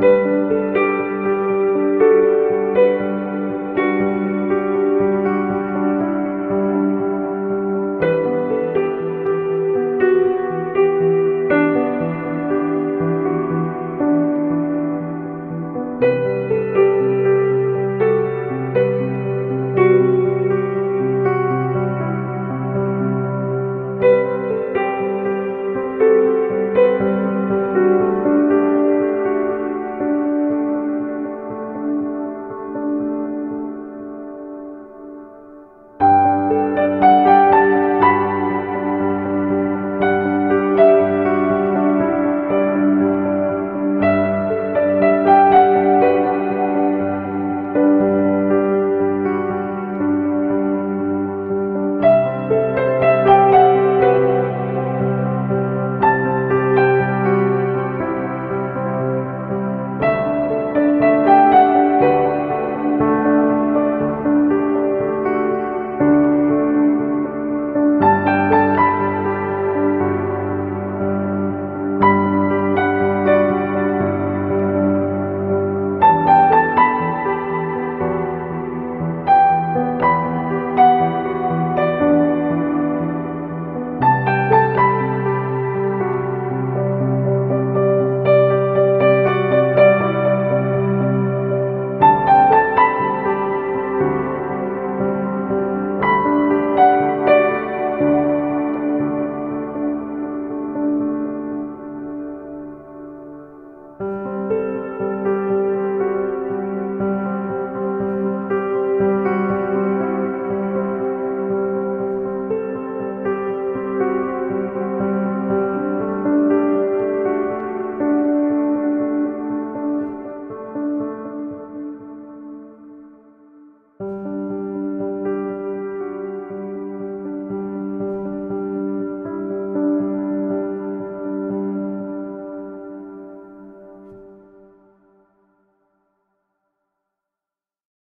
Música